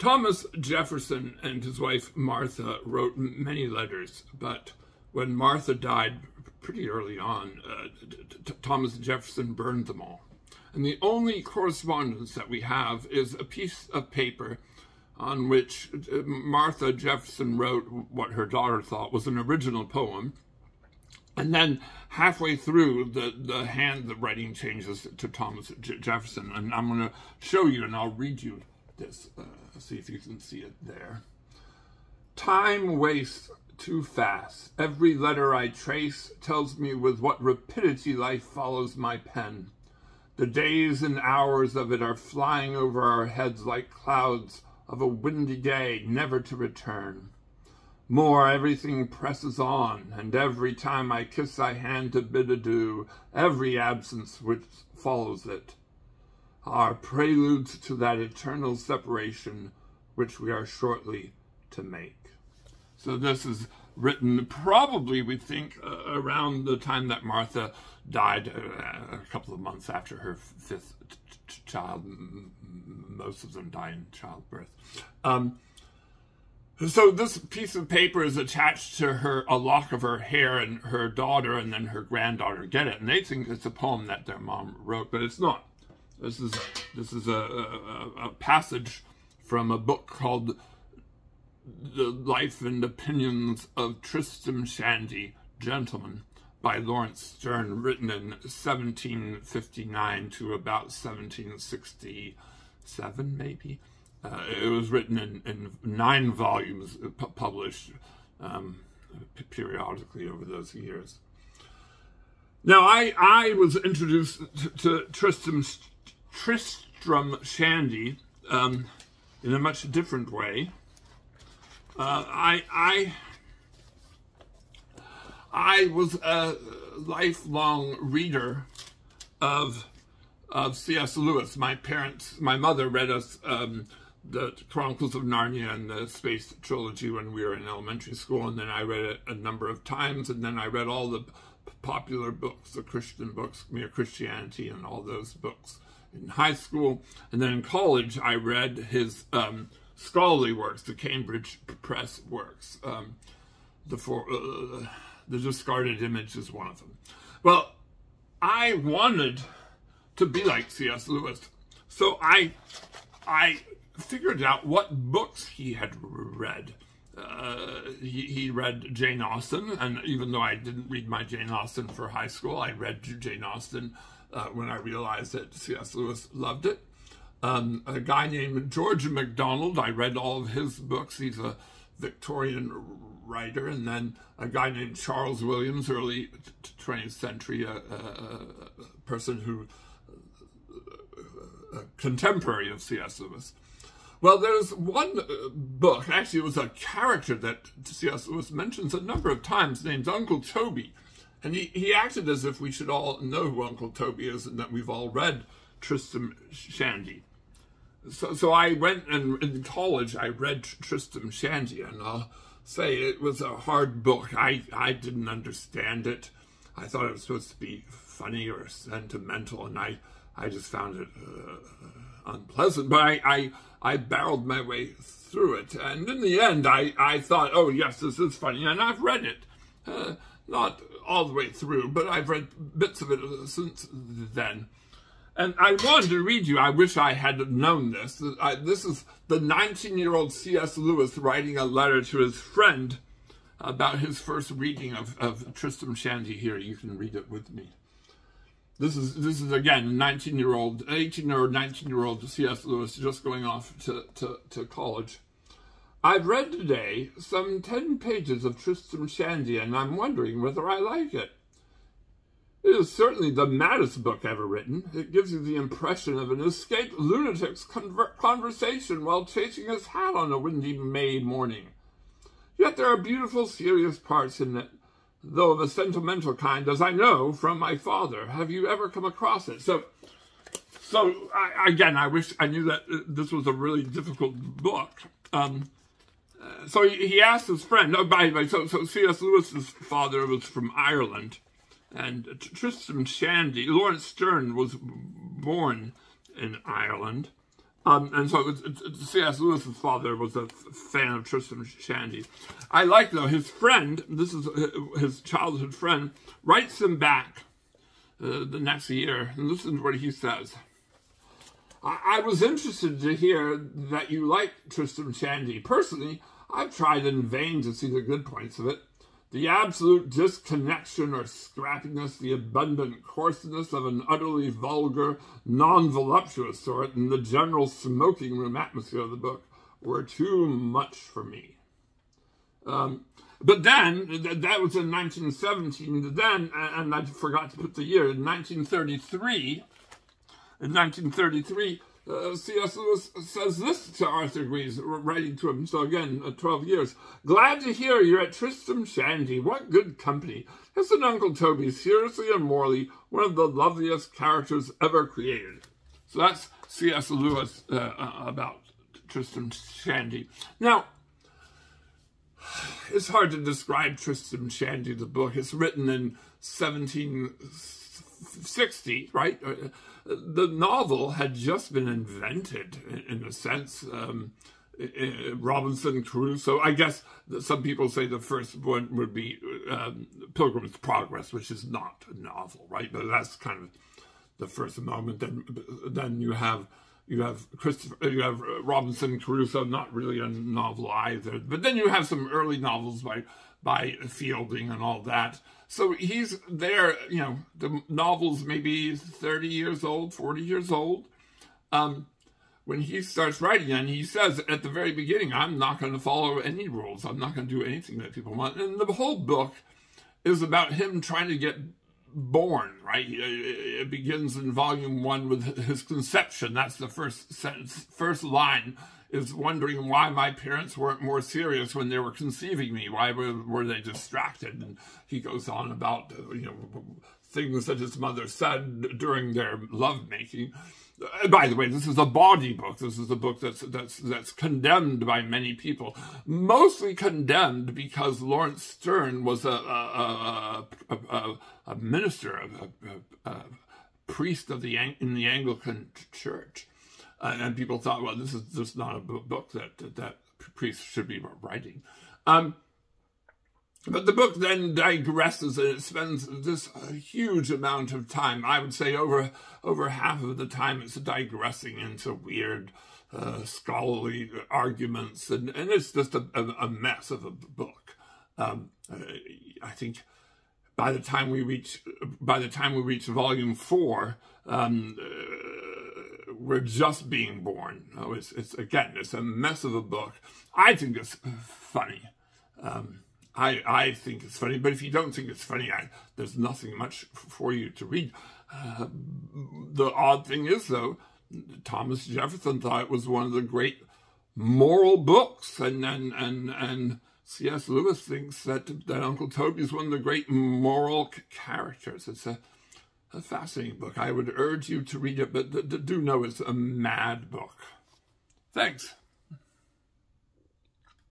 Thomas Jefferson and his wife Martha wrote many letters, but when Martha died pretty early on, uh, Thomas Jefferson burned them all. And the only correspondence that we have is a piece of paper on which uh, Martha Jefferson wrote what her daughter thought was an original poem. And then halfway through, the, the hand, the writing changes to Thomas J Jefferson. And I'm going to show you, and I'll read you this. Uh, see if you can see it there. Time wastes too fast. Every letter I trace tells me with what rapidity life follows my pen. The days and hours of it are flying over our heads like clouds of a windy day never to return. More, everything presses on, and every time I kiss thy hand to bid adieu, every absence which follows it, are preludes to that eternal separation which we are shortly to make. So this is written probably, we think, uh, around the time that Martha died, uh, a couple of months after her fifth child. Most of them die in childbirth. Um, so this piece of paper is attached to her a lock of her hair, and her daughter and then her granddaughter get it, and they think it's a poem that their mom wrote, but it's not. This is this is a, a, a passage from a book called the Life and Opinions of Tristram Shandy, Gentleman, by Laurence Sterne, written in 1759 to about 1767, maybe. Uh, it was written in, in nine volumes, uh, published um, periodically over those years. Now, I, I was introduced to, to Tristram, Tristram Shandy um, in a much different way. Uh, I I I was a lifelong reader of of C.S. Lewis. My parents, my mother read us um, the Chronicles of Narnia and the Space Trilogy when we were in elementary school, and then I read it a number of times, and then I read all the popular books, the Christian books, Mere Christianity, and all those books in high school, and then in college I read his um, scholarly works, the Cambridge Press works. Um, the, uh, the Discarded Image is one of them. Well, I wanted to be like C.S. Lewis, so I, I figured out what books he had read. Uh, he, he, read Jane Austen, and even though I didn't read my Jane Austen for high school, I read Jane Austen uh, when I realized that C.S. Lewis loved it um, a guy named George MacDonald. I read all of his books. He's a Victorian writer. And then a guy named Charles Williams, early 20th century, a, a, a person who, a contemporary of C.S. Lewis. Well, there's one uh, book, actually it was a character that C.S. Lewis mentions a number of times named Uncle Toby. And he, he acted as if we should all know who Uncle Toby is and that we've all read Tristram Shandy so, so I went and in college I read Tristram Shandy, and I'll say it was a hard book. I I didn't understand it. I thought it was supposed to be funny or sentimental, and I I just found it uh, unpleasant. But I, I I barreled my way through it, and in the end, I I thought, oh yes, this is funny, and I've read it. Uh, not all the way through, but I've read bits of it since then. And I wanted to read you, I wish I had known this. I, this is the 19 year old C.S. Lewis writing a letter to his friend about his first reading of, of Tristram Shandy. Here, you can read it with me. This is, this is again, 19 year old, 18 or 19 year old C.S. Lewis just going off to, to, to college. I've read today some 10 pages of Tristram Shandy, and I'm wondering whether I like it. It is certainly the maddest book ever written. It gives you the impression of an escaped lunatic's conversation while chasing his hat on a windy May morning. Yet there are beautiful, serious parts in it, though of a sentimental kind, as I know from my father. Have you ever come across it? So, so I, again, I wish I knew that this was a really difficult book. Um, uh, so he, asked his friend. Oh, by the way, so, so C.S. Lewis's father was from Ireland and Tristram Shandy, Laurence Sterne was born in Ireland, Um, and so C.S. Lewis's father was a fan of Tristram Shandy. I like, though, his friend, this is his childhood friend, writes him back uh, the next year. And listen to what he says. I, I was interested to hear that you like Tristram Shandy. Personally, I've tried in vain to see the good points of it. The absolute disconnection or scrappiness, the abundant coarseness of an utterly vulgar, non-voluptuous sort, and the general smoking room atmosphere of the book were too much for me. Um, but then, that was in 1917, then, and I forgot to put the year, in 1933, in 1933, uh, C.S. Lewis says this to Arthur Greeves, writing to him, so again, uh, 12 years. Glad to hear you're at Tristram Shandy. What good company. Isn't Uncle Toby seriously and morally one of the loveliest characters ever created? So that's C.S. Lewis uh, uh, about Tristram Shandy. Now, it's hard to describe Tristram Shandy, the book. It's written in 1760, right? Uh, the novel had just been invented in, in a sense. Um, Robinson Crusoe. I guess some people say the first one would be um, Pilgrim's Progress, which is not a novel, right? But that's kind of the first moment. Then, then you have you have Christopher, you have Robinson Crusoe, not really a novel either. But then you have some early novels by by Fielding and all that. So he's there, you know, the novel's maybe 30 years old, 40 years old. Um, when he starts writing, and he says at the very beginning, I'm not going to follow any rules. I'm not going to do anything that people want. And the whole book is about him trying to get born, right? It begins in volume one with his conception. That's the first sentence, first line is wondering why my parents weren't more serious when they were conceiving me. Why were, were they distracted? And he goes on about, you know, things that his mother said during their lovemaking. Uh, by the way, this is a bawdy book. This is a book that's that's that's condemned by many people, mostly condemned because Laurence Sterne was a a, a, a, a minister, a, priest of the in the Anglican Church, uh, and people thought, well, this is just not a book that that priests should be writing. Um, but the book then digresses and it spends this huge amount of time. I would say over over half of the time it's digressing into weird uh, scholarly arguments, and, and it's just a, a, mess of a book. Um, I think by the time we reach by the time we reach volume four, um, we're just being born. Oh, it's, it's again, it's a mess of a book. I think it's funny. Um, I I think it's funny, but if you don't think it's funny, I, there's nothing much for you to read. Uh, the odd thing is, though, Thomas Jefferson thought it was one of the great moral books, and and and and C.S. Lewis thinks that that Uncle Toby is one of the great moral characters. It's a a fascinating book. I would urge you to read it, but do know it's a mad book. Thanks.